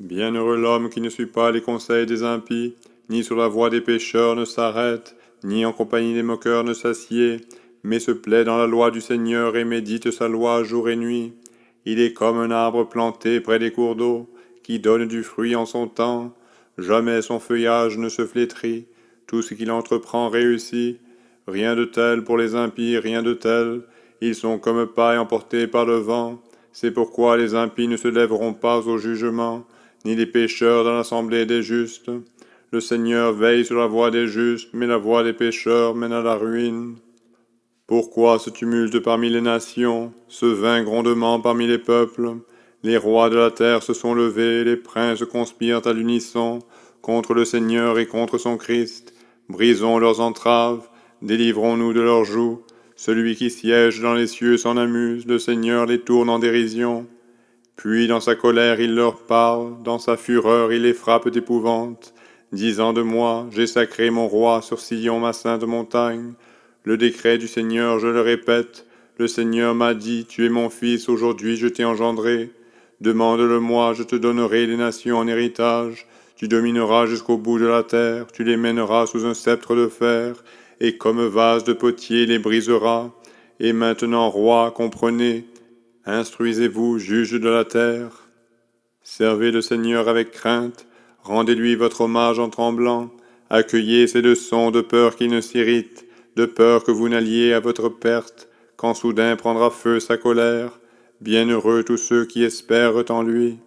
Bienheureux l'homme qui ne suit pas les conseils des impies, ni sur la voie des pécheurs ne s'arrête, ni en compagnie des moqueurs ne s'assied, mais se plaît dans la loi du Seigneur et médite sa loi jour et nuit. Il est comme un arbre planté près des cours d'eau, qui donne du fruit en son temps. Jamais son feuillage ne se flétrit, tout ce qu'il entreprend réussit. Rien de tel pour les impies, rien de tel. Ils sont comme paille emportés par le vent. C'est pourquoi les impies ne se lèveront pas au jugement, ni les pécheurs dans l'assemblée des justes. Le Seigneur veille sur la voie des justes, mais la voie des pécheurs mène à la ruine. Pourquoi ce tumulte parmi les nations, ce vain grondement parmi les peuples? Les rois de la terre se sont levés, les princes conspirent à l'unisson contre le Seigneur et contre son Christ. Brisons leurs entraves, délivrons-nous de leurs joues. Celui qui siège dans les cieux s'en amuse, le Seigneur les tourne en dérision. Puis dans sa colère il leur parle, dans sa fureur il les frappe d'épouvante, disant de moi, j'ai sacré mon roi sur Sion ma sainte montagne. Le décret du Seigneur, je le répète, le Seigneur m'a dit, tu es mon fils, aujourd'hui je t'ai engendré. Demande-le-moi, je te donnerai les nations en héritage. Tu domineras jusqu'au bout de la terre, tu les mèneras sous un sceptre de fer, et comme vase de potier les briseras. Et maintenant, roi, comprenez, instruisez-vous, juge de la terre. Servez le Seigneur avec crainte, rendez-lui votre hommage en tremblant, accueillez ses leçons de peur qu'il ne s'irrite, de peur que vous n'alliez à votre perte, quand soudain prendra feu sa colère. Bienheureux tous ceux qui espèrent en lui.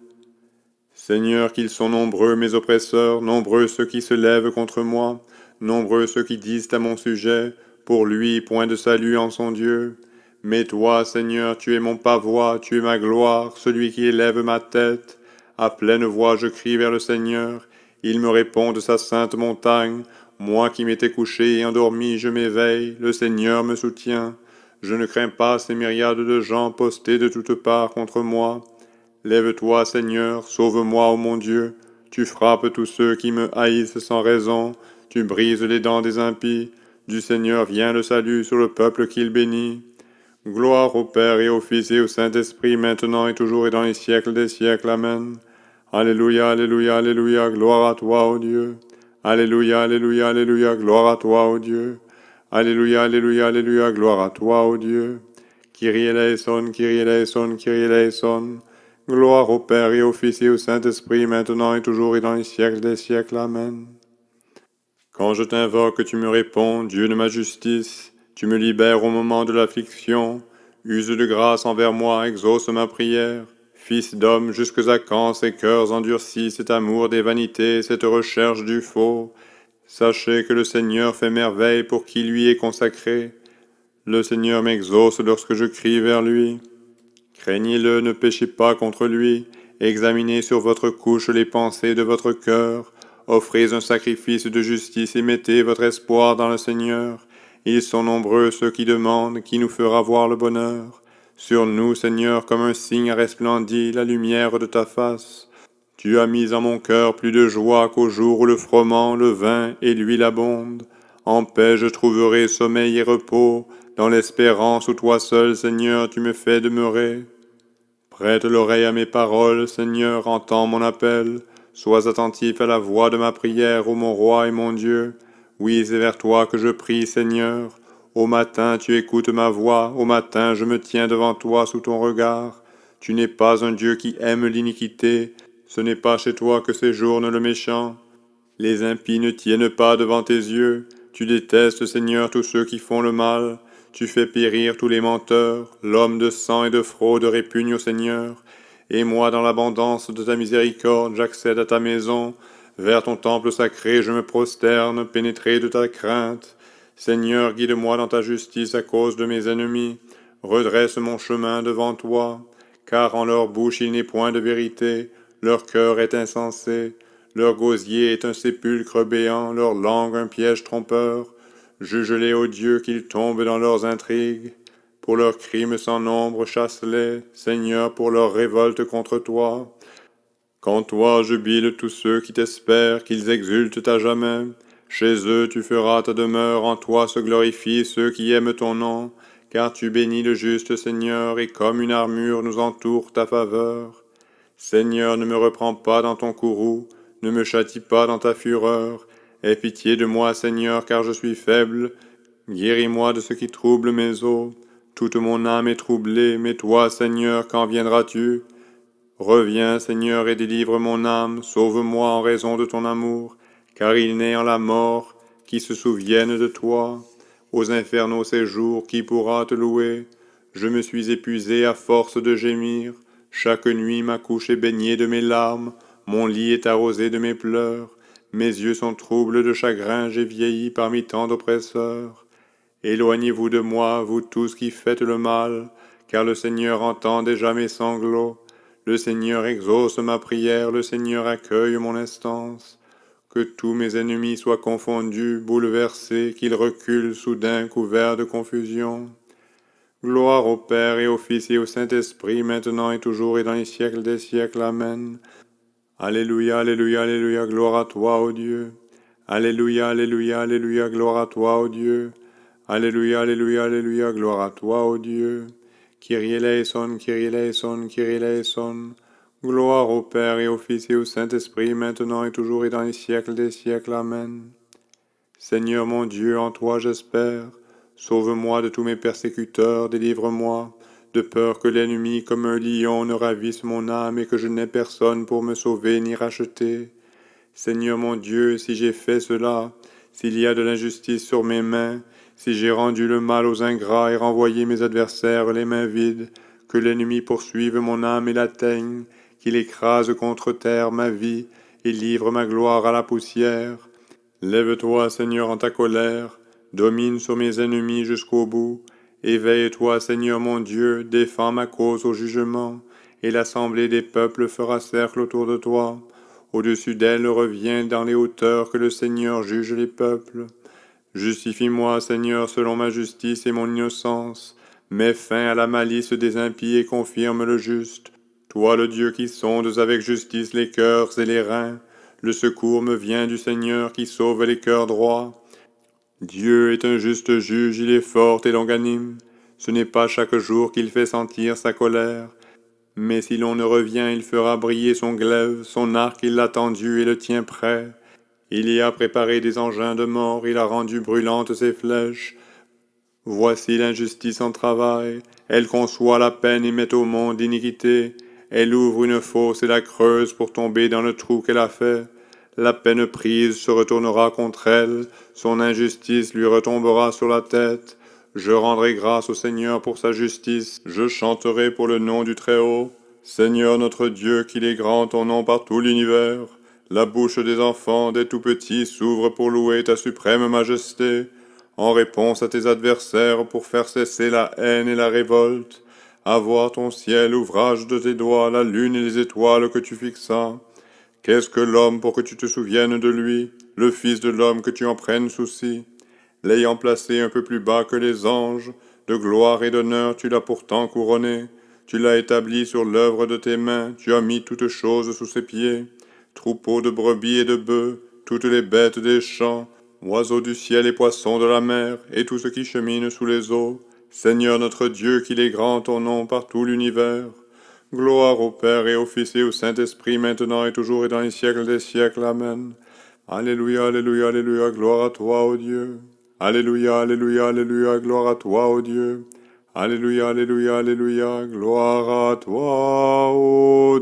Seigneur, qu'ils sont nombreux mes oppresseurs, nombreux ceux qui se lèvent contre moi, nombreux ceux qui disent à mon sujet, pour lui point de salut en son Dieu. Mais toi, Seigneur, tu es mon pavois, tu es ma gloire, celui qui élève ma tête. À pleine voix je crie vers le Seigneur, il me répond de sa sainte montagne, moi qui m'étais couché et endormi, je m'éveille, le Seigneur me soutient. Je ne crains pas ces myriades de gens postés de toutes parts contre moi. Lève-toi, Seigneur, sauve-moi, ô mon Dieu. Tu frappes tous ceux qui me haïssent sans raison. Tu brises les dents des impies. Du Seigneur vient le salut sur le peuple qu'il bénit. Gloire au Père et au Fils et au Saint-Esprit, maintenant et toujours et dans les siècles des siècles. Amen. Alléluia, Alléluia, Alléluia, gloire à toi, ô Dieu. Alléluia, Alléluia, Alléluia, gloire à toi, ô Dieu. Alléluia, Alléluia, Alléluia, gloire à toi, ô Dieu. Gloire au Père et au Fils et au Saint-Esprit, maintenant et toujours et dans les siècles des siècles. Amen. Quand je t'invoque, tu me réponds, Dieu de ma justice. Tu me libères au moment de l'affliction. Use de grâce envers moi, exauce ma prière. Fils d'homme, jusque à quand ces cœurs endurcis, cet amour des vanités, cette recherche du faux? Sachez que le Seigneur fait merveille pour qui lui est consacré. Le Seigneur m'exauce lorsque je crie vers lui. Craignez-le, ne péchez pas contre lui. Examinez sur votre couche les pensées de votre cœur. Offrez un sacrifice de justice et mettez votre espoir dans le Seigneur. Ils sont nombreux ceux qui demandent qui nous fera voir le bonheur. Sur nous, Seigneur, comme un signe a resplendi la lumière de ta face. Tu as mis en mon cœur plus de joie qu'au jour où le froment, le vin et l'huile abondent. En paix je trouverai sommeil et repos, dans l'espérance où toi seul, Seigneur, tu me fais demeurer. Prête l'oreille à mes paroles, Seigneur, entends mon appel. Sois attentif à la voix de ma prière, ô mon roi et mon Dieu. Oui, c'est vers toi que je prie, Seigneur. Au matin tu écoutes ma voix, au matin je me tiens devant toi sous ton regard. Tu n'es pas un Dieu qui aime l'iniquité, ce n'est pas chez toi que séjourne le méchant. Les impies ne tiennent pas devant tes yeux, tu détestes, Seigneur, tous ceux qui font le mal, tu fais périr tous les menteurs, l'homme de sang et de fraude répugne au Seigneur. Et moi, dans l'abondance de ta miséricorde, j'accède à ta maison, vers ton temple sacré je me prosterne, pénétré de ta crainte. Seigneur, guide-moi dans ta justice à cause de mes ennemis. Redresse mon chemin devant toi, car en leur bouche il n'est point de vérité, leur cœur est insensé, leur gosier est un sépulcre béant, leur langue un piège trompeur. Juge-les, ô Dieu, qu'ils tombent dans leurs intrigues. Pour leurs crimes sans nombre, chasse-les, Seigneur, pour leur révolte contre toi. Quand toi jubile tous ceux qui t'espèrent, qu'ils exultent à jamais. Chez eux tu feras ta demeure, en toi se glorifient ceux qui aiment ton nom, car tu bénis le juste Seigneur, et comme une armure nous entoure ta faveur. Seigneur, ne me reprends pas dans ton courroux, ne me châtie pas dans ta fureur. Aie pitié de moi, Seigneur, car je suis faible. Guéris-moi de ce qui trouble mes os. Toute mon âme est troublée, mais toi, Seigneur, quand viendras-tu? Reviens, Seigneur, et délivre mon âme, sauve-moi en raison de ton amour, car il n'est en la mort qui se souvienne de toi. Aux infernaux séjours, qui pourra te louer? Je me suis épuisé à force de gémir. Chaque nuit ma couche est baignée de mes larmes, mon lit est arrosé de mes pleurs. Mes yeux sont troubles de chagrin, j'ai vieilli parmi tant d'oppresseurs. Éloignez-vous de moi, vous tous qui faites le mal, car le Seigneur entend déjà mes sanglots. Le Seigneur exauce ma prière, le Seigneur accueille mon instance. Que tous mes ennemis soient confondus, bouleversés, qu'ils reculent soudain couverts de confusion. Gloire au Père et au Fils et au Saint-Esprit, maintenant et toujours et dans les siècles des siècles. Amen. Alléluia, Alléluia, Alléluia, gloire à toi, ô Dieu. Alléluia, Alléluia, Alléluia, gloire à toi, ô Dieu. Alléluia, Alléluia, Alléluia, gloire à toi, ô Dieu. Kyrie eleison, Kyrie eleison, eleison. Gloire au Père et au Fils et au Saint-Esprit, maintenant et toujours et dans les siècles des siècles. Amen. Seigneur mon Dieu, en toi j'espère. Sauve-moi de tous mes persécuteurs, délivre-moi, de peur que l'ennemi comme un lion ne ravisse mon âme et que je n'ai personne pour me sauver ni racheter. Seigneur mon Dieu, si j'ai fait cela, s'il y a de l'injustice sur mes mains, si j'ai rendu le mal aux ingrats et renvoyé mes adversaires les mains vides, que l'ennemi poursuive mon âme et l'atteigne, qu'il écrase contre terre ma vie et livre ma gloire à la poussière. Lève-toi, Seigneur, en ta colère, domine sur mes ennemis jusqu'au bout. Éveille-toi, Seigneur mon Dieu, défends ma cause au jugement, et l'assemblée des peuples fera cercle autour de toi. Au-dessus d'elle revient dans les hauteurs que le Seigneur juge les peuples. Justifie-moi, Seigneur, selon ma justice et mon innocence. Mets fin à la malice des impies et confirme le juste. Toi, le Dieu qui sondes avec justice les cœurs et les reins, le secours me vient du Seigneur qui sauve les cœurs droits. Dieu est un juste juge, il est fort et longanime. Ce n'est pas chaque jour qu'il fait sentir sa colère. Mais si l'on ne revient, il fera briller son glaive, son arc il l'a tendu et le tient prêt. Il y a préparé des engins de mort, il a rendu brûlantes ses flèches. Voici l'injustice en travail, elle conçoit la peine et met au monde l'iniquité, elle ouvre une fosse et la creuse pour tomber dans le trou qu'elle a fait. La peine prise se retournera contre elle, son injustice lui retombera sur la tête. Je rendrai grâce au Seigneur pour sa justice, je chanterai pour le nom du Très-Haut. Seigneur notre Dieu, qu'il est grand ton nom par tout l'univers. La bouche des enfants, des tout-petits, s'ouvre pour louer ta suprême majesté, en réponse à tes adversaires pour faire cesser la haine et la révolte. À voir ton ciel, ouvrage de tes doigts, la lune et les étoiles que tu fixas. Qu'est-ce que l'homme pour que tu te souviennes de lui, le Fils de l'homme que tu en prennes souci? L'ayant placé un peu plus bas que les anges, de gloire et d'honneur tu l'as pourtant couronné, tu l'as établi sur l'œuvre de tes mains, tu as mis toutes choses sous ses pieds troupeaux de brebis et de bœufs, toutes les bêtes des champs, oiseaux du ciel et poissons de la mer, et tout ce qui chemine sous les eaux. Seigneur notre Dieu, qu'il est grand ton nom par tout l'univers. Gloire au Père et au Fils et au Saint-Esprit, maintenant et toujours et dans les siècles des siècles. Amen. Alléluia, Alléluia, Alléluia, gloire à toi, ô Dieu. Alléluia, Alléluia, Alléluia, gloire à toi, ô Dieu. Alléluia, Alléluia, Alléluia, gloire à toi, ô